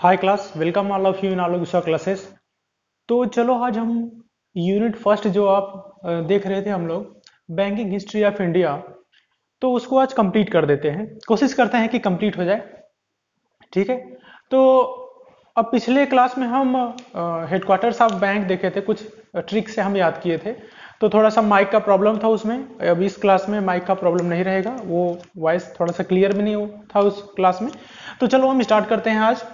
Hi class welcome all of you in of classes तो चलो आज हम यूनिट फ़र्स्ट जो आप देख रहे थे हम लोग बैंकिंग हिस्ट्री ऑफ़ इंडिया तो उसको आज कंप्लीट कर देते हैं। कोशिश करते हैं कि कंप्लीट हो जाए। ठीक है? तो अब पिछले क्लास में हम हेडक्वार्टर्स ऑफ़ बैंक देखे थे, कुछ ट्रिक से हम याद किए थे। तो थोड़ा सा माइक का प्रॉब्लम था उसमें। अब इस क्लास में माइक का प्रॉब्लम नहीं रहेगा। वो वॉइस थोड़ा सा क्लियर भी नहीं था उस क्लास में। तो चलो हम स्टार्ट करते हैं आज।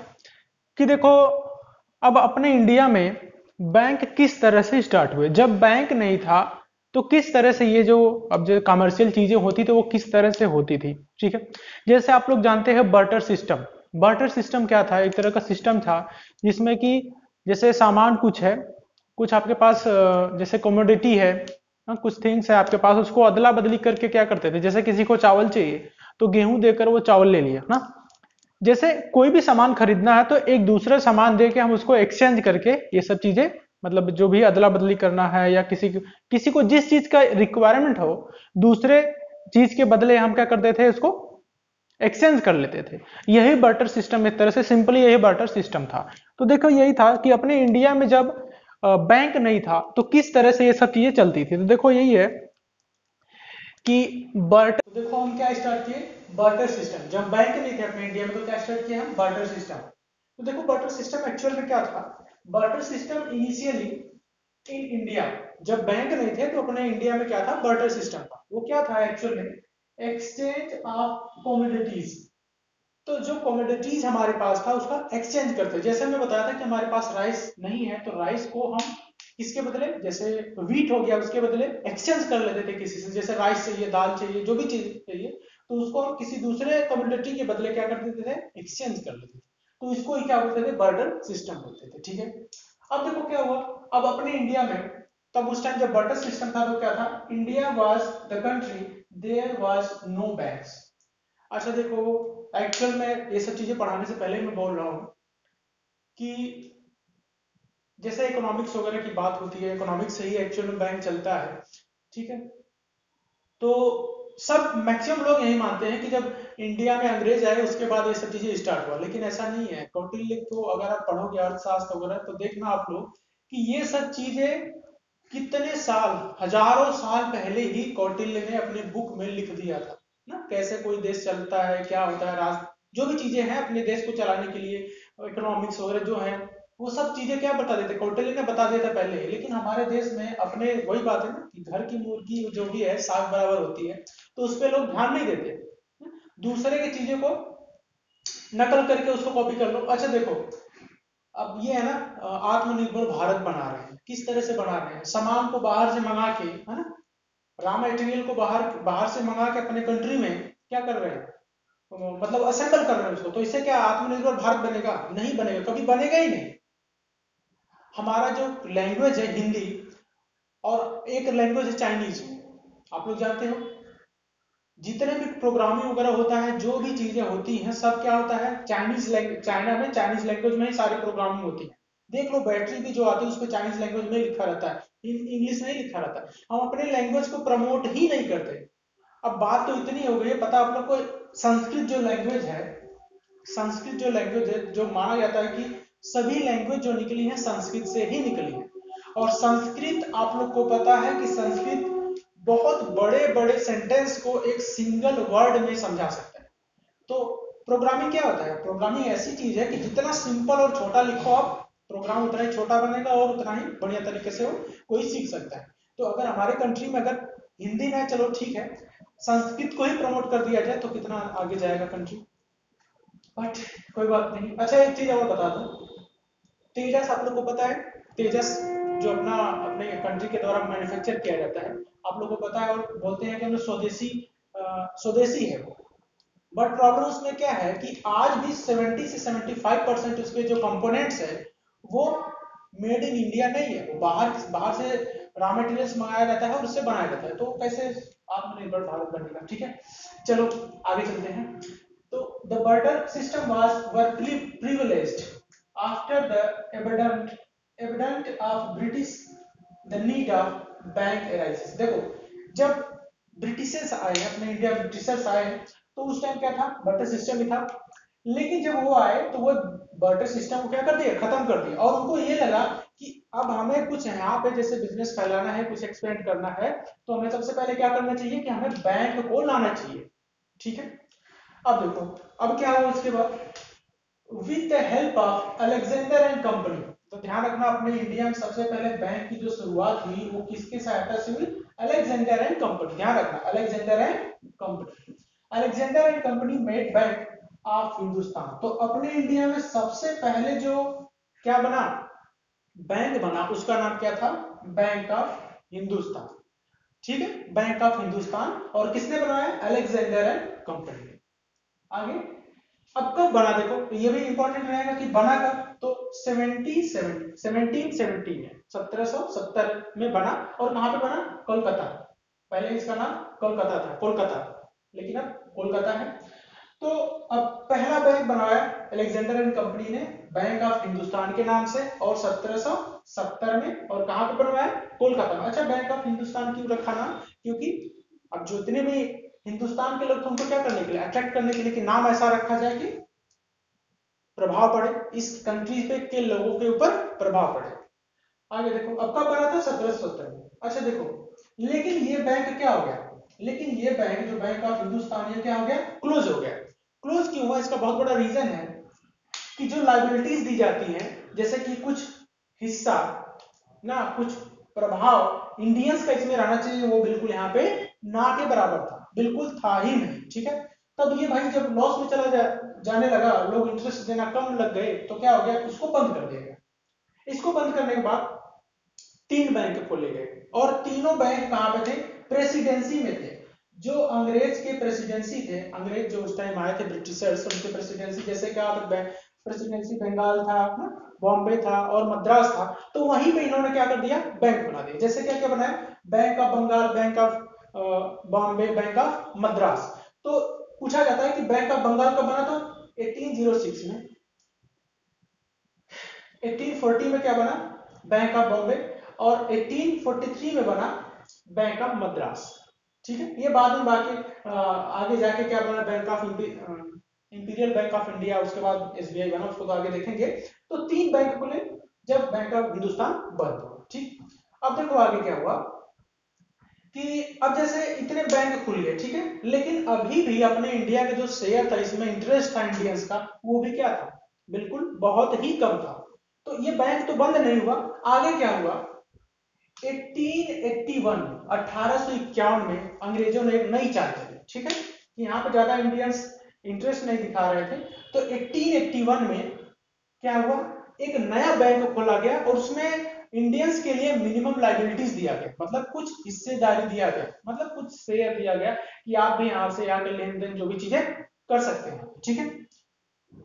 कि देखो अब अपने इंडिया में बैंक किस तरह से स्टार्ट हुए? जब बैंक नहीं था तो किस तरह से ये जो अब जो कमर्शियल चीज़ें होती थी वो किस तरह से होती थी? ठीक है? जैसे आप लोग जानते हैं बर्टर सिस्टम बर्टर सिस्टम क्या था? एक तरह का सिस्टम था जिसमें कि जैसे सामान कुछ है कुछ आपके पास जैसे कमोडिटी है हाँ, कुछ थिंग्स है आपके पास उसको अदला बदली करके क्या करते थे? जैसे किसी को चावल चाहिए तो गेहूँ देकर वो चावल ले लिया ना? जैसे कोई भी सामान खरीदना है तो एक दूसरा सामान दे के हम उसको एक्सचेंज करके ये सब चीज़ें मतलब जो भी अदला बदली करना है या किसी किसी को जिस चीज़ का रिक्वायरमेंट हो, दूसरे चीज़ के बदले हम क्या करते थे उसको एक्सचेंज कर लेते थे। यही बार्टर सिस्टम एक तरह से सिंपली यही बार्टर सिस्टम था। तो देखो यही था कि अपने इंडिया में जब बैंक नहीं था तो किस तरह से ये सब चीज़ें चलती थी? तो देखो यही है कि बर्टर देखो हम क्या स्टार्ट किए? बर्टर सिस्टम जब बैंक नहीं थे अपने इंडिया में तो क्या स्टार्ट किया हम बर्टर सिस्टम तो देखो बर्टर सिस्टम एक्चुअल में क्या था? Barter system initially in India जब बैंक नहीं थे तो अपने इंडिया में क्या था? बर्टर सिस्टम था। वो क्या था एक्चुअल में? एक्सचेंज ऑफ़ कॉमोडिटीज तो जो कॉमोडिटीज हमारे पास था, उसका एक्सचेंज करते। जैसे मैं बताया था कि हमारे पास राइस नहीं है तो राइस को हम किसके बदले? जैसे वीट हो गया, उसके बदले एक्सचेंज कर लेते थे किसी से। जैसे राइस चाहिए, दाल चाहिए, जो भी चीज़ चाहिए तो उसको हम किसी दूसरे कम्युनिटी के बदले क्या कर देते थे? एक्सचेंज कर लेते थे। तो इसको ही क्या बोलते थे? बर्डर सिस्टम बोलते थे, ठीक है? अब देखो क्या हुआ। अब अपने इंडिया में, तब उस टाइम जब बर्टर सिस्टम था तो क्या था? India was the country there was no banks अच्छा देखो एक्चुअल में ये सब चीज़ें पढ़ाने से पहले मैं बोल रहा हूँ कि जैसे इकोनॉमिक्स वगैरह की बात होती है इकोनॉमिक्स से ही एक्चुअल में बैंक चलता है, ठीक है? तो सब मैक्सिमम लोग यही मानते हैं कि जब इंडिया में अंग्रेज़ आए, उसके बाद ये सब चीज़ें स्टार्ट हुआ। लेकिन ऐसा नहीं है। कौटिल्य को अगर आप पढ़ोगे अर्थशास्त्र वगैरह तो देखना आप लोग कि ये सब चीज़ें कितने साल, हज़ारों साल पहले ही कौटिल्य ने अपने बुक में लिख दिया था, ना? कैसे कोई देश चलता है, क्या होता है, राज जो भी चीज़ें हैं अपने देश को चलाने के लिए इकोनॉमिक्स वगैरह जो है वो सब चीज़ें क्या बता देते? कौटिल्य ने बता देता पहले? लेकिन हमारे देश में अपने, वही बात है ना कि घर की मुर्गी जो भी है, साग बराबर होती है तो उस पर लोग ध्यान नहीं देते। दूसरे की चीज़ों को नकल करके उसको कॉपी कर लो। अच्छा देखो, अब ये है ना आत्मनिर्भर भारत बना रहे हैं। किस तरह से बना रहे हैं? सामान को बाहर से मंगा के, है ना? रॉ मटेरियल को बाहर बाहर से मंगा के अपने कंट्री में क्या कर रहे हैं? तो मतलब असेंबल कर रहे हैं उसको। तो इससे क्या आत्मनिर्भर भारत बनेगा? नहीं बनेगा। कभी बनेगा ही नहीं। हमारा जो लैंग्वेज है हिंदी और एक लैंग्वेज है चाइनीज़ आप लोग जानते हो? जितने भी प्रोग्रामिंग वगैरह होता है, जो भी चीज़ें होती हैं, सब क्या होता है? चाइनीज़ चाइना में चाइनीज़ लैंग्वेज में ही सारी प्रोग्रामिंग होती है। देख लो बैटरी भी जो आती है उस पर चाइनीज़ लैंग्वेज में लिखा रहता है। इंग्लिश नहीं लिखा रहता है। हम अपने लैंग्वेज को प्रमोट ही नहीं करते। अब बात तो इतनी हो गई है, पता आप लोग को, संस्कृत जो लैंग्वेज है, संस्कृत जो लैंग्वेज है, जो माना जाता है कि सभी लैंग्वेज जो निकली है, संस्कृत से ही निकली है। और संस्कृत, आप लोग को पता है कि संस्कृत बहुत बड़े बड़े सेंटेंस को एक सिंगल वर्ड में समझा सकता है। तो प्रोग्रामिंग क्या होता है? प्रोग्रामिंग ऐसी चीज़ है कि जितना सिंपल और छोटा लिखो आप प्रोग्राम उतना ही छोटा बनेगा और उतना ही बढ़िया तरीके से वो कोई सीख सकता है। तो अगर हमारे कंट्री में अगर हिंदी में चलो ठीक है, संस्कृत को ही प्रमोट कर दिया जाए तो कितना आगे जाएगा कंट्री बट कोई बात नहीं। अच्छा एक चीज़ और बता दो। तेजस, आप लोग को पता है, तेजस जो अपना, अपने कंट्री के द्वारा मैन्युफैक्चर किया जाता है, आप लोग को पता है और बोलते हैं कि हम स्वदेशी स्वदेशी है वो। बट प्रॉब्लम उसमें क्या है कि आज भी 70 से 75 परसेंट उसके जो कंपोनेंट्स है, वो मेड इन इंडिया नहीं है। वो बाहर बाहर से रॉ मटेरियल्स मंगाया जाता है और उससे बनाया जाता है। तो कैसे आत्मनिर्भर भारत बनेगा, ठीक है? चलो, आगे चलते हैं। तो the barter system was were privileged after the evident evident of British the need of bank arises देखो, जब ब्रिटिशर्स आए, अपने इंडिया ब्रिटिशर्स आए तो उस टाइम क्या था? बटर सिस्टम भी था। लेकिन जब वो आए तो वो बर्टर सिस्टम को क्या कर दिया? खत्म कर दिया। और उनको ये लगा कि अब हमें कुछ यहाँ पे जैसे बिज़नेस फैलाना है, कुछ एक्सपेंड करना है तो हमें सबसे पहले क्या करना चाहिए कि हमें बैंक को लाना चाहिए। ठीक है? अब देखो, अब क्या हुआ उसके बाद? With the help of Alexander and company तो ध्यान रखना, अपने इंडिया में सबसे पहले बैंक की जो शुरुआत हुई, वो किसके सहायता से हुई? अलेक्जेंडर एंड कंपनी ध्यान रखना Alexander and company Alexander and company made bank of Hindustan तो अपने इंडिया में सबसे पहले जो क्या बना? बैंक बना। उसका नाम क्या था? बैंक ऑफ़ हिंदुस्तान ठीक है? बैंक ऑफ़ हिंदुस्तान और किसने बनाया? अलेक्जेंडर एंड कंपनी आगे। अब कब बना देखो? ये भी इंपॉर्टेंट रहेगा कि बना कब? तो 1770 में 1770 में बना और कहाँ पे बना? कोलकाता। पहले इसका नाम कोलकाता था, कोलकाता। लेकिन अब कोलकाता है। तो अब पहला बैंक बनाया अलेक्जेंडर एंड कंपनी ने बैंक ऑफ़ हिंदुस्तान के नाम से और 1770 में और कहाँ पे बनवाया? कोलकाता में। अच्छा बैंक ऑफ़ हिंदुस्तान क्यों रखा नाम? क्योंकि अब जितने भी हिंदुस्तान के लोग उनको क्या करने के लिए अट्रैक्ट करने के लिए कि नाम ऐसा रखा जाए कि प्रभाव पड़े, इस कंट्री पे के लोगों के ऊपर प्रभाव पड़े। आगे देखो, अब कब बना था? सत्रह सौ में। अच्छा देखो, लेकिन ये बैंक क्या हो गया? लेकिन ये बैंक जो बैंक ऑफ़ हिंदुस्तान ये क्या हो गया? क्लोज हो गया। क्लोज क्यों हुआ? इसका बहुत बड़ा रीजन है कि जो लाइबिलिटीज दी जाती हैं, जैसे कि कुछ हिस्सा, ना, कुछ प्रभाव इंडियंस का इसमें रहना चाहिए, वो बिल्कुल यहाँ पे ना के बराबर था। बिल्कुल था ही नहीं ठीक है? तब ये भाई जब लॉस में चला जा, जाने लगा लोग इंटरेस्ट देना कम लग गए तो क्या हो गया? इसको बंद कर दिया गया। इसको बंद करने के बाद तीन बैंक खोले गए। और तीनों बैंक कहाँ पे थे? प्रेसिडेंसी में थे। जो अंग्रेज़ के प्रेसिडेंसी थे अंग्रेज़ जो उस टाइम आए थे ब्रिटिशर्स उनके प्रेसिडेंसी जैसे क्या प्रेसिडेंसी बंगाल था बॉम्बे था और मद्रास था तो वहीं पे इन्होंने क्या कर दिया? बैंक बना दिया। जैसे क्या क्या बनाया? Bank of Bengal bank of Bombay bank of Madras. तो पूछा जाता है कि बैंक ऑफ़ बंगाल कब बना था? 1806 में। 1840 में क्या बना? Bank of Bombay. और 1843 में बना बैंक ऑफ़ मद्रास। ठीक है? ये बाद में बाकी आगे जाके क्या बना? Bank of imperial bank of India, उसके बाद एसबीआई बना, उसको तो आगे देखेंगे। तो तीन बैंक खुले जब बैंक ऑफ़ हिंदुस्तान बंद हुआ ठीक? अब देखो आगे क्या हुआ। कि अब जैसे इतने बैंक खुल गए, ठीक है? लेकिन अभी भी अपने इंडिया के जो शेयर था, इसमें इंटरेस्ट था इंडियंस का, वो भी क्या था? बिल्कुल बहुत ही कम था। तो ये बैंक तो बंद नहीं हुआ, आगे क्या हुआ? 1881 1851 में अंग्रेज़ों ने एक नई चाल चली ठीक है? कि यहाँ पे ज़्यादा इंडियंस इंटरेस्ट नहीं दिखा रहे थे। तो 1881 में क्या हुआ? एक नया बैंक खोला गया और उसमें इंडियंस के लिए मिनिमम लाइबिलिटीज दिया गया। मतलब कुछ हिस्सेदारी दिया गया। मतलब कुछ शेयर दिया गया कि आप भी यहाँ से आके लेन देन जो भी चीज़ें कर सकते हैं। ठीक है?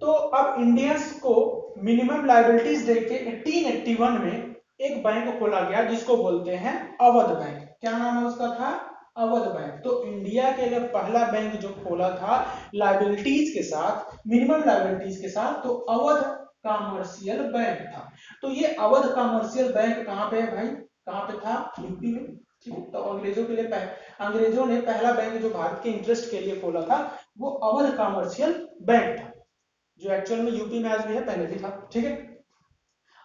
तो अब इंडियंस को मिनिमम लाइबिलिटीज देके 1881 में एक बैंक खोला गया जिसको बोलते हैं अवध बैंक क्या नाम है उसका? था अवध बैंक तो इंडिया के लिए पहला बैंक जो खोला था लाइबिलिटीज के साथ मिनिमम लाइबिलिटीज के साथ तो अवध कॉमर्शियल बैंक था। तो ये अवध कॉमर्शियल बैंक कहाँ पे है भाई? कहाँ पे था? यूपी में। ठीक है तो अंग्रेज़ों के लिए पह, अंग्रेज़ों ने पहला बैंक जो भारत के इंटरेस्ट के लिए खोला था वो अवध कॉमर्शियल बैंक था जो एक्चुअल में यूपी में आज भी है पहले भी था। ठीक है?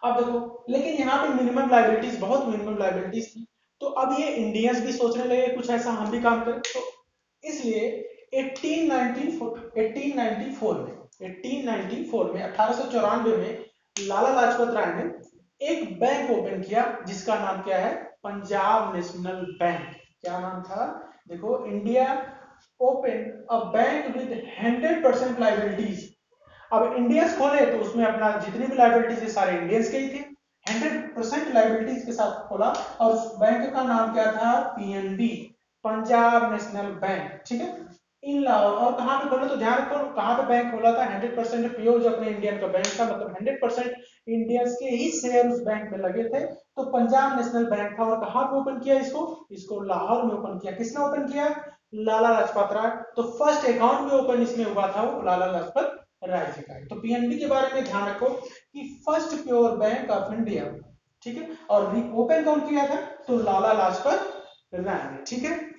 अब देखो लेकिन यहाँ पे मिनिमम लाइबिलिटीज बहुत मिनिमम लाइबिलिटीज थी। तो अब ये इंडियंस भी सोचने लगे कुछ ऐसा हम भी काम करें। तो इसलिए 1894 1894 में 1894 में अठारह सौ चौरानवे में लाला लाजपत राय ने एक बैंक ओपन किया, जिसका नाम क्या है? Punjab national bank. क्या नाम था? देखो, India open a bank with 100 percent liabilities अब इंडियंस खोले तो उसमें अपना जितनी भी लाइबिलिटीज सारे इंडियंस के ही थे। हंड्रेड परसेंट लाइबिलिटीज के साथ खोला और उस बैंक का नाम क्या था? PNB Punjab national bank. ठीक है? इन लाहौर और कहाँ पे खोला तो ध्यान रखो कहाँ पे बैंक खोला था 100 परसेंट प्योर जो अपने इंडियन का बैंक था मतलब 100 परसेंट इंडियंस के ही शेयर उस बैंक में लगे थे तो पंजाब नेशनल बैंक था और कहाँ पे ओपन किया इसको इसको लाहौर में ओपन किया किसने ओपन किया लाला लाजपत राय तो फ़र्स्ट अकाउंट में ओपन इसमें हुआ था वो लाला लाजपत राज्य का तो पीएनबी के बारे में ध्यान रखो कि first pure bank of India ठीक है? और ओपन कौन किया था? तो लाला लाजपत राय ने। ठीक है?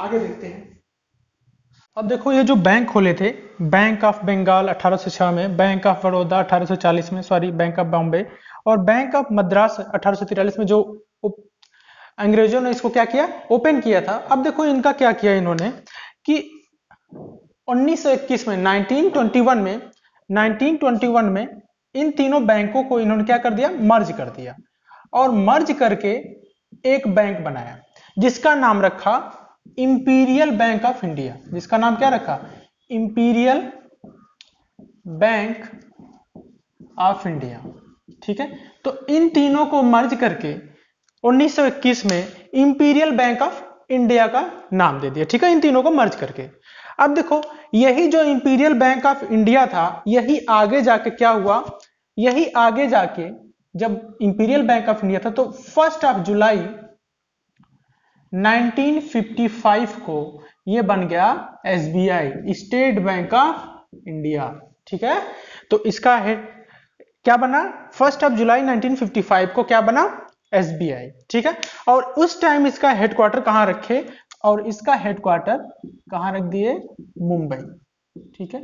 आगे देखते हैं। अब देखो, ये जो बैंक खोले थे बैंक ऑफ़ बंगाल 1806 में बैंक ऑफ़ बड़ौदा 1840 में सॉरी बैंक ऑफ़ बॉम्बे और बैंक ऑफ़ मद्रास 1843 में जो अंग्रेज़ों ने इसको क्या किया? ओपन किया था। अब देखो, इनका क्या किया इन्होंने कि 1921 में 1921 में 1921 में इन तीनों बैंकों को इन्होंने क्या कर दिया? मर्ज कर दिया। और मर्ज करके एक बैंक बनाया, जिसका नाम रखा इंपीरियल बैंक ऑफ़ इंडिया जिसका नाम क्या रखा? इंपीरियल बैंक ऑफ़ इंडिया ठीक है? तो इन तीनों को मर्ज करके 1921 में इंपीरियल बैंक ऑफ़ इंडिया का नाम दे दिया, ठीक है? इन तीनों को मर्ज करके। अब देखो, यही जो इंपीरियल बैंक ऑफ़ इंडिया था, यही आगे जाके क्या हुआ? यही आगे जाके जब इंपीरियल बैंक ऑफ़ इंडिया था तो फ़र्स्ट ऑफ़ जुलाई 1955 को ये बन गया SBI, state bank of India. ठीक है? तो इसका है, क्या बना? फ़र्स्ट ऑफ़ जुलाई 1955 को क्या बना? एसबीआई। ठीक है? और उस टाइम इसका हेडक्वार्टर कहाँ रखे? और इसका हेडक्वार्टर कहाँ रख दिए? मुंबई। ठीक है?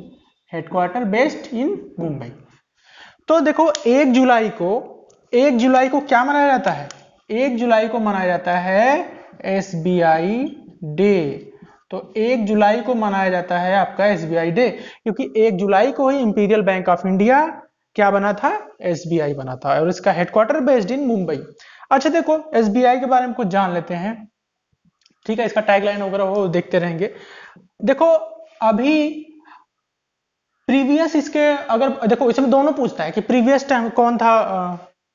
Headquarter based in Mumbai. तो देखो, एक जुलाई को, एक जुलाई को क्या मनाया जाता है? एक जुलाई को मनाया जाता है एस बी आई डे तो एक जुलाई को मनाया जाता है आपका एस बी आई डे क्योंकि एक जुलाई को ही इंपीरियल बैंक ऑफ़ इंडिया क्या बना था? एस बी आई बना था, और इसका हेडक्वार्टर बेस्ड इन मुंबई अच्छा देखो एस बी आई के बारे में कुछ जान लेते हैं। ठीक है, इसका टैगलाइन वगैरह वो देखते रहेंगे। देखो, अभी प्रीवियस इसके, अगर, देखो, इसमें दोनों पूछता है कि प्रीवियस टाइम कौन था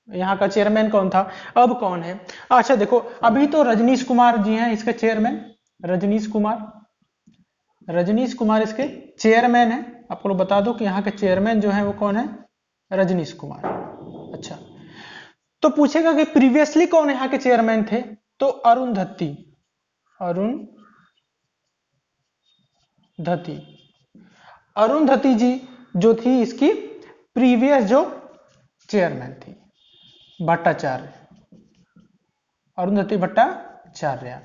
यहाँ का चेयरमैन कौन था? अब कौन है? अच्छा देखो, अभी तो रजनीश कुमार जी हैं इसके चेयरमैन रजनीश कुमार। रजनीश कुमार इसके चेयरमैन है। आपको लोग बता दो कि यहाँ के चेयरमैन जो है वो कौन है? रजनीश कुमार। अच्छा तो पूछेगा कि प्रीवियसली कौन यहाँ के चेयरमैन थे? तो अरुण धत्ती। अरुण धती अरुण धती जी जो थी इसकी प्रीवियस जो चेयरमैन थी। भट्टाचार्य। अरुंधति भट्टाचार्य।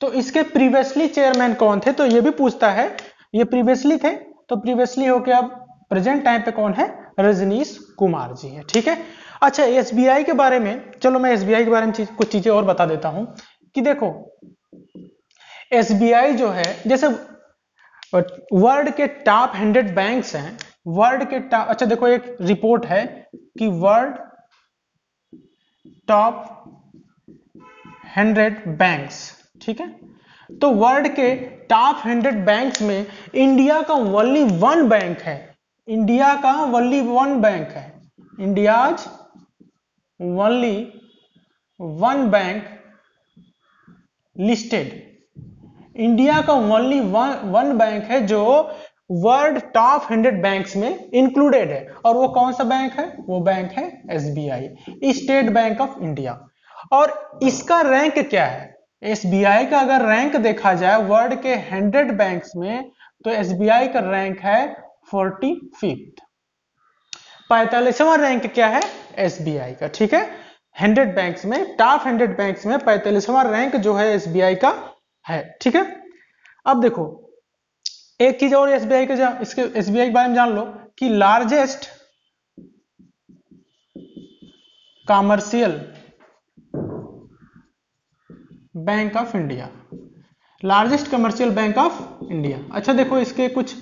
तो इसके प्रीवियसली चेयरमैन कौन थे? तो ये भी पूछता है ये प्रीवियसली थे तो प्रीवियसली हो के अब प्रेजेंट टाइम पे कौन है? रजनीश कुमार जी है ठीक है? अच्छा एसबीआई के बारे में चलो मैं एसबीआई के बारे में चीज़, कुछ चीज़ें और बता देता हूँ कि देखो एसबीआई जो है जैसे वर्ल्ड के टॉप हंड्रेड बैंक्स हैं वर्ल्ड के टॉप अच्छा देखो एक रिपोर्ट है कि वर्ल्ड टॉप हंड्रेड बैंक्स, ठीक है? तो वर्ल्ड के टॉप हंड्रेड बैंक्स में इंडिया का वनली वन बैंक है। इंडिया का वनली वन बैंक है। India's only one bank listed India का वनली वन वन बैंक है जो वर्ल्ड टॉप हंड्रेड बैंक्स में इंक्लूडेड है। और वो कौन सा बैंक है? वो बैंक है SBI, state bank of India. और इसका रैंक क्या है? एसबीआई का अगर रैंक देखा जाए वर्ल्ड के हंड्रेड बैंक्स में तो एसबीआई का रैंक है फोर्टी फिफ्थ। पैतालीसवा रैंक क्या है? एसबीआई का, ठीक है? हंड्रेड बैंक्स में, टॉप हंड्रेड बैंक्स में पैतालीसवा रैंक जो है एसबीआई का है, ठीक है? अब देखो एक चीज़ और एसबीआई के इसके एसबीआई के बारे में जान लो कि largest commercial bank of India largest commercial bank of India अच्छा देखो, इसके कुछ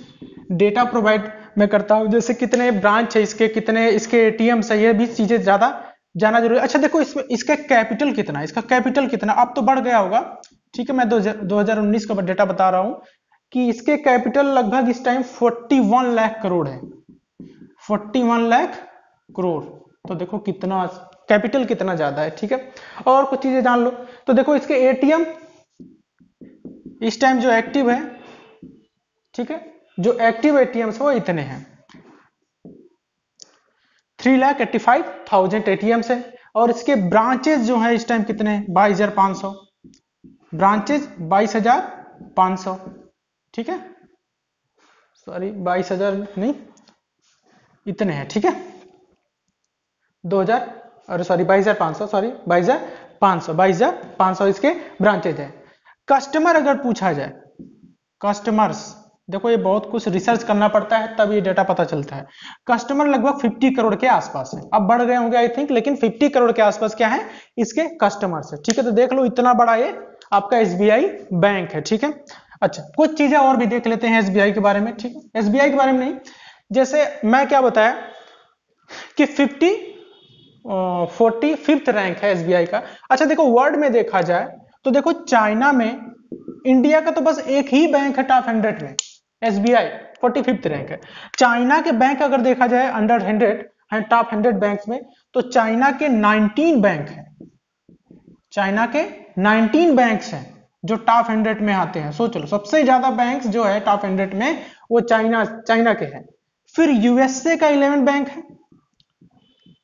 डेटा प्रोवाइड मैं करता हूँ, जैसे कितने ब्रांच है इसके, कितने इसके एटीएम है, ये भी चीज़ें ज़्यादा जाना ज़रूरी अच्छा देखो, इसमें, इसका कैपिटल कितना इसका कैपिटल कितना? अब तो बढ़ गया होगा। ठीक है, मैं दो हज़ार उन्नीस का डेटा बता रहा हूँ। कि इसके कैपिटल लगभग इस टाइम 41 लाख करोड़ है। 41 लाख करोड़। तो देखो कितना, कैपिटल कितना ज़्यादा है, ठीक है? और कुछ चीज़ें जान लो। तो देखो इसके एटीएम इस टाइम जो एक्टिव है, ठीक है? जो एक्टिव एटीएम वो इतने हैं। Three lakh eighty five thousand ATM है। और इसके ब्रांचेस जो है इस टाइम कितने बाईस हज़ार पाँच सौ। ब्रांचेज बाईस हज़ार पाँच सौ। ठीक है? सॉरी बाईस हज़ार नहीं, इतने हैं, ठीक है? दो हज़ार, अरे सॉरी बाईस हज़ार पाँच सौ सॉरी बाईस हज़ार पाँच सौ, बाईस हज़ार पाँच सौ इसके ब्रांचेज है। कस्टमर अगर पूछा जाए कस्टमर्स देखो ये बहुत कुछ रिसर्च करना पड़ता है तब ये डेटा पता चलता है। कस्टमर लगभग 50 करोड़ के आसपास है। अब बढ़ गए होंगे आई थिंक लेकिन 50 करोड़ के आसपास क्या है? इसके कस्टमर्स है। ठीक है तो देख लो, इतना बड़ा ये आपका एसबीआई बैंक है, ठीक है? अच्छा कुछ चीज़ें और भी देख लेते हैं एसबीआई के बारे में, ठीक है? एस के बारे में नहीं, जैसे मैं क्या बताया कि फिफ्टी फोर्टी फिफ्थ रैंक है एसबीआई का। अच्छा देखो वर्ल्ड में देखा जाए तो देखो, चाइना में इंडिया का तो बस एक ही बैंक है टॉप हंड्रेड में S B I forty fifth rank है। चाइना के बैंक अगर देखा जाए under hundred top hundred bank में तो चाइना के 19 बैंक है। चाइना के 19 बैंक्स हैं। जो टॉप हंड्रेड में आते हैं। सोच लो, सबसे ज़्यादा बैंक जो है टॉप हंड्रेड में, वो चाइना चाइना के हैं। फिर यूएसए का 11 बैंक है।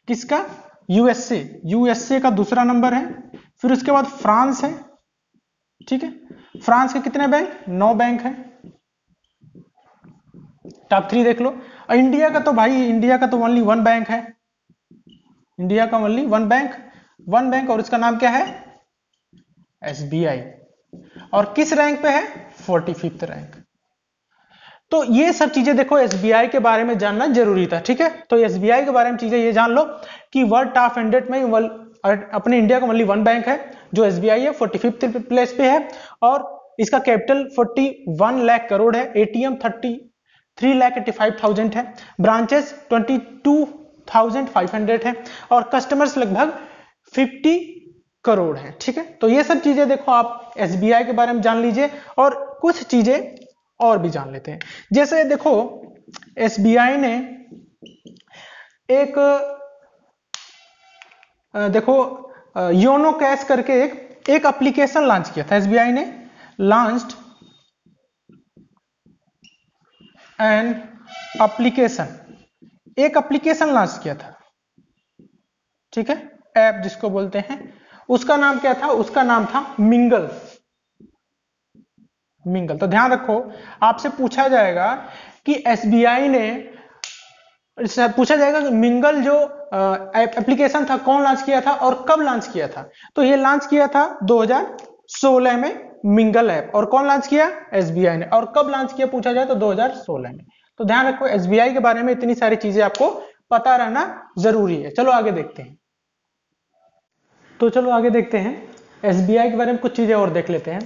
किसका? यूएसए यूएसए का दूसरा नंबर है। फिर उसके बाद फ्रांस है। ठीक है? फ्रांस के कितने बैंक नौ बैंक है। टॉप थ्री देख लो। इंडिया का तो भाई इंडिया का तो ओनली वन बैंक है। इंडिया का only one bank one bank और इसका नाम क्या है? एसबीआई और किस रैंक पे है? Forty fifth rank. तो ये सब चीज़ें देखो एस के बारे में जानना ज़रूरी था ठीक है? तो एसबीआई के बारे में चीज़ें ये जान लो कि वर्ल्ड टॉप हंड्रेड में अपने इंडिया का ओनली वन बैंक है जो एसबीआई है फोर्टी फिफ्थ प्लेस पे है और इसका कैपिटल 41 लाख करोड़ है ATM 33 lakh eighty five thousand है ब्रांचेस 22,500 है और कस्टमर्स लगभग 50 करोड़ है, ठीक है? तो ये सब चीज़ें देखो आप एसबीआई के बारे में जान लीजिए और कुछ चीज़ें और भी जान लेते हैं। जैसे देखो, एसबीआई ने एक देखो योनो कैश करके एक एक एप्लीकेशन लॉन्च किया था, एसबीआई ने। लॉन्च्ड एन एप्लीकेशन एक एप्लीकेशन लॉन्च किया था, ठीक है? ऐप जिसको बोलते हैं उसका नाम क्या था? उसका नाम था मिंगल। मिंगल। तो ध्यान रखो, आपसे पूछा जाएगा कि एसबीआई ने पूछा जाएगा कि मिंगल जो एप्लीकेशन था, कौन लॉन्च किया था और कब लॉन्च किया था? तो ये लॉन्च किया था 2016 में मिंगल ऐप। और कौन लॉन्च किया? एसबीआई ने। और कब लॉन्च किया पूछा जाए तो 2016 में। तो ध्यान रखो एसबीआई के बारे में इतनी सारी चीज़ें आपको पता रहना ज़रूरी है। चलो आगे देखते हैं। तो चलो आगे देखते हैं। एसबीआई के बारे में कुछ चीज़ें और देख लेते हैं।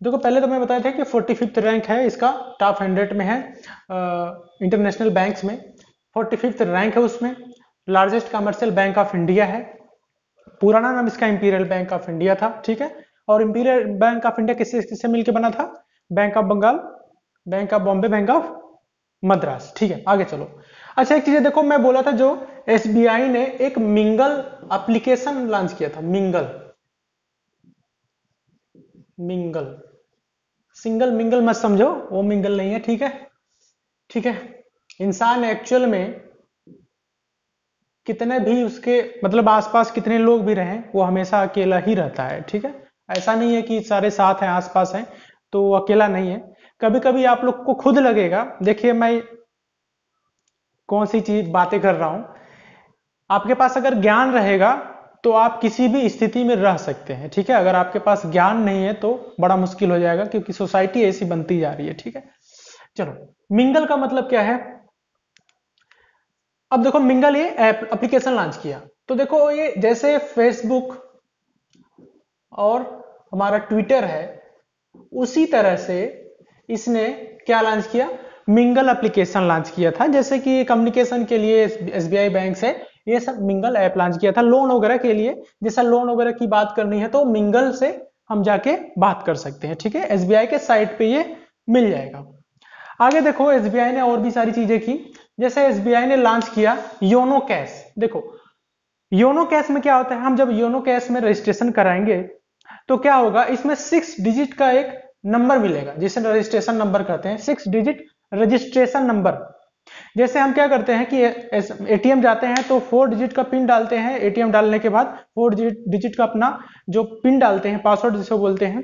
देखो, पहले तो मैं बताया था कि फोर्टी फिफ्थ रैंक है, इसका टॉप हंड्रेड में है इंटरनेशनल बैंक्स में। फोर्टी फिफ्थ रैंक है उसमें। Largest commercial bank of India है। पुराना नाम इसका इंपीरियल बैंक ऑफ़ इंडिया था, ठीक है? और इंपीरियल बैंक ऑफ़ इंडिया किससे किससे मिलकर बना था? Bank of Bengal bank of Bombay bank of Madras ठीक है? आगे चलो। अच्छा एक चीज़ देखो, मैं बोला था जो एसबीआई ने एक मिंगल एप्लीकेशन लॉन्च किया था, मिंगल। मिंगल। सिंगल मिंगल मत समझो, वो मिंगल नहीं है, ठीक है? ठीक है? इंसान एक्चुअल में कितने भी उसके मतलब आसपास कितने लोग भी रहें, वो हमेशा अकेला ही रहता है, ठीक है? ऐसा नहीं है कि सारे साथ हैं, आसपास हैं तो वो अकेला नहीं है। कभी कभी आप लोग को खुद लगेगा, देखिए मैं कौन सी चीज़ बातें कर रहा हूँ, आपके पास अगर ज्ञान रहेगा तो आप किसी भी स्थिति में रह सकते हैं, ठीक है? अगर आपके पास ज्ञान नहीं है तो बड़ा मुश्किल हो जाएगा, क्योंकि सोसाइटी ऐसी बनती जा रही है, ठीक है? चलो, मिंगल का मतलब क्या है? अब देखो, मिंगल ये एप्लीकेशन लॉन्च किया। तो देखो, ये जैसे फेसबुक और हमारा ट्विटर है, उसी तरह से इसने क्या लॉन्च किया? मिंगल एप्लीकेशन लॉन्च किया था। जैसे कि कम्युनिकेशन के लिए एस बैंक से ये सब मिंगल ऐप लॉन्च किया था लोन वगैरह के लिए। जैसा लोन वगैरह की बात करनी है तो मिंगल से हम जाके बात कर सकते हैं, ठीक है? एस के साइट पे ये मिल जाएगा। आगे देखो एसबीआई ने और भी सारी चीज़ें की। जैसे एस ने लॉन्च किया योनो कैश। देखो, योनो कैश में क्या होता है? हम जब योनो कैश में रजिस्ट्रेशन कराएँगे तो क्या होगा? इसमें सिक्स डिजिट का एक नंबर मिलेगा, जिसे रजिस्ट्रेशन नंबर कहते हैं। Six digit registration number. जैसे हम क्या करते हैं कि एटीएम जाते हैं तो फोर डिजिट का पिन डालते हैं। एटीएम डालने के बाद फोर डिजिट का अपना जो पिन डालते हैं, पासवर्ड जिसे बोलते हैं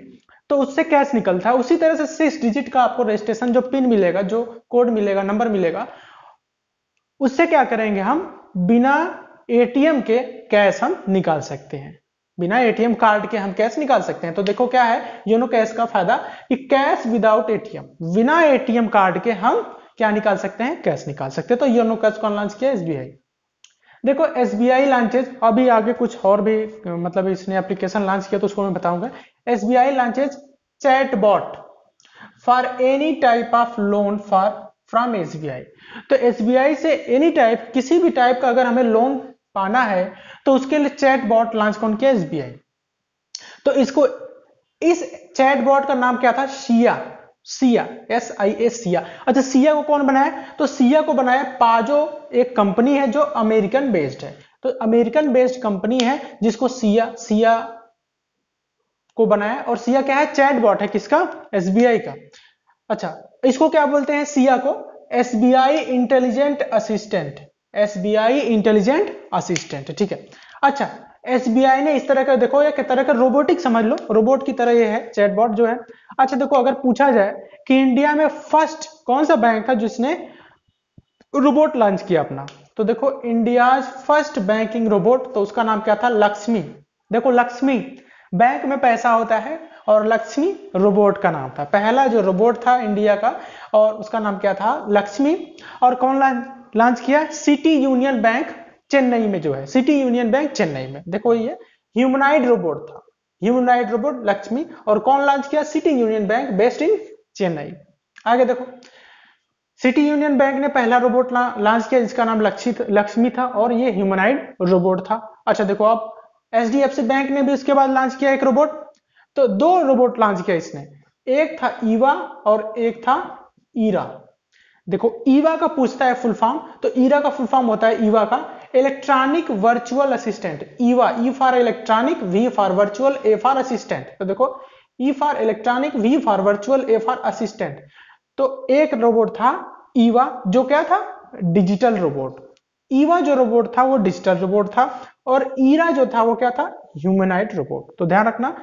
तो उससे कैश निकलता है। उसी तरह से सिक्स डिजिट का आपको रजिस्ट्रेशन जो पिन मिलेगा, जो कोड मिलेगा, नंबर मिलेगा, उससे क्या करेंगे हम? बिना एटीएम के कैश हम निकाल सकते हैं। बिना एटीएम कार्ड के हम कैश निकाल सकते हैं। तो देखो क्या है, योनो कैश का फ़ायदा कि कैश विदाउट एटीएम बिना एटीएम कार्ड के हम क्या निकाल सकते हैं? कैश निकाल सकते हैं। तो योनो कैश कौन लॉन्च किया? एसबीआई देखो एस बी आई लॉन्चेज अभी आगे कुछ और भी मतलब इसने एप्लीकेशन लॉन्च किया तो उसको मैं बताऊँगा। S B I launches chat bot for any type of loan for from S B I तो एस बी आई से एनी टाइप किसी भी टाइप का अगर हमें लोन पाना है तो उसके लिए चैट बॉट लॉन्च कौन किया? एसबीआई तो इसको, इस चैट बॉट का नाम क्या था? SIA SIA S I S SIA अच्छा सिया को कौन बनाया? तो सिया को बनाया पाजो एक कंपनी है जो अमेरिकन बेस्ड है। तो अमेरिकन बेस्ड कंपनी है जिसको सिया सिया को बनाया, और सिया क्या है? चैट बॉट है किसका? एसबीआई का। अच्छा इसको क्या बोलते हैं? सिया को? SBI intelligent assistant SBI intelligent assistant ठीक है? अच्छा एसबीआई ने इस तरह का, देखो, एक तरह का रोबोटिक समझ लो। रोबोट की तरह ये है चैटबॉट जो है। अच्छा देखो, अगर पूछा जाए कि इंडिया में फ़र्स्ट कौन सा बैंक था जिसने रोबोट लॉन्च किया अपना? तो देखो इंडिया फ़र्स्ट बैंकिंग रोबोट तो उसका नाम क्या था? लक्ष्मी देखो लक्ष्मी बैंक में पैसा होता है और लक्ष्मी रोबोट का नाम था। पहला जो रोबोट था इंडिया का, और उसका नाम क्या था? लक्ष्मी और कौन लॉन्च किया सिटी यूनियन बैंक चेन्नई में जो है। सिटी यूनियन बैंक चेन्नई में। देखो ये ह्यूमनाइड रोबोट था। ह्यूमनाइड रोबोट, लक्ष्मी, और कौन लॉन्च किया? City union bank based in Chennai. आगे देखो। सिटी यूनियन बैंक ने पहला रोबोट लॉन्च किया जिसका नाम लक्ष्मी था, और ये ह्यूमनाइड रोबोट था। अच्छा देखो आप एच बैंक ने भी उसके बाद लॉन्च किया एक रोबोट। तो दो रोबोट लॉन्च किया इसने। एक था ईवा और एक था ईरा। देखो, ईवा का पूछता है फुल फॉर्म तो ईरा का फुल फॉर्म होता है ईवा का electronic virtual assistant EVA E for electronic V for virtual A for assistant तो देखो E for electronic V for virtual A for assistant तो एक रोबोट था ईवा, जो क्या था? डिजिटल रोबोट ईवा जो रोबोट था, वो डिजिटल रोबोट था और ईरा जो था, वो क्या था? ह्यूमनाइट रोबोट तो ध्यान रखना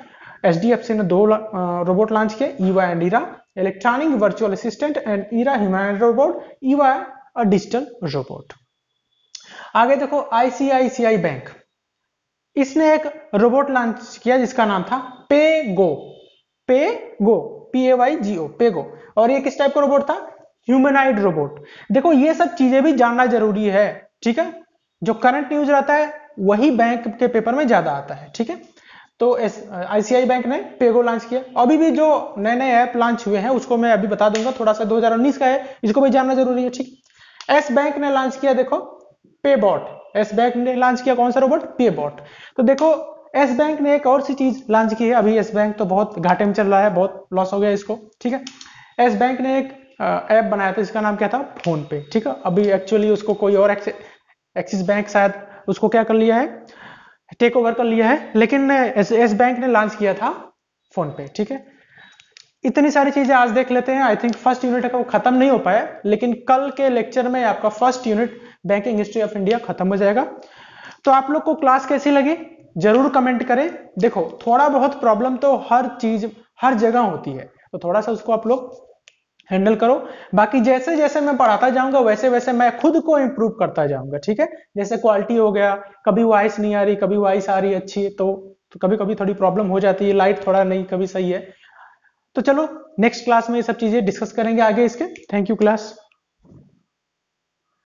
एच ने दो रोबोट लॉन्च किए EVA and IRA electronic virtual assistant and IRA humanoid robot EVA a digital robot आगे देखो आईसीआईसीआई बैंक इसने एक रोबोट लॉन्च किया जिसका नाम था पे गो पे गो पी ए वाई जी ओ पे गो और ये किस टाइप का रोबोट था? ह्यूमनाइड रोबोट देखो, ये सब चीज़ें भी जानना ज़रूरी है, ठीक है? जो करंट न्यूज़ रहता है, वही बैंक के पेपर में ज़्यादा आता है, ठीक है? तो आईसीआई बैंक ने पेगो लॉन्च किया। अभी भी जो नए नए ऐप लॉन्च हुए हैं, उसको मैं अभी बता दूँगा। थोड़ा सा 2019 का है, इसको भी जानना ज़रूरी है, ठीक? एस बैंक ने लॉन्च किया, देखो पे बॉट एस बैंक ने लॉन्च किया कौन सा रोबोट पे बॉट तो देखो एस बैंक ने एक और सी चीज़ लॉन्च की है। अभी एस बैंक तो बहुत घाटे में चल रहा है, बहुत लॉस हो गया इसको, ठीक है? एस बैंक ने एक ऐप बनाया था, इसका नाम क्या था? फ़ोन पे ठीक है? अभी एक्चुअली उसको कोई और एक्सिस बैंक शायद उसको क्या कर लिया है? टेक ओवर कर लिया है लेकिन एस, एस बैंक ने लॉन्च किया था फ़ोन पे ठीक है? इतनी सारी चीज़ें आज देख लेते हैं आई थिंक फ़र्स्ट यूनिट का वो खत्म नहीं हो पाया लेकिन कल के लेक्चर में आपका first unit banking history of India खत्म हो जाएगा। तो आप लोग को क्लास कैसी लगी? ज़रूर कमेंट करें। देखो थोड़ा बहुत प्रॉब्लम तो हर चीज़ हर जगह होती है तो थोड़ा सा उसको आप लोग हैंडल करो। बाकी जैसे जैसे मैं पढ़ाता जाऊँगा वैसे वैसे मैं खुद को इंप्रूव करता जाऊँगा ठीक है? जैसे क्वालिटी हो गया कभी वॉइस नहीं आ रही कभी वॉइस आ रही अच्छी तो, तो कभी कभी थोड़ी प्रॉब्लम हो जाती है लाइट थोड़ा नहीं कभी सही है। तो चलो नेक्स्ट क्लास में ये सब चीज़ें डिस्कस करेंगे आगे इसके। Thank you class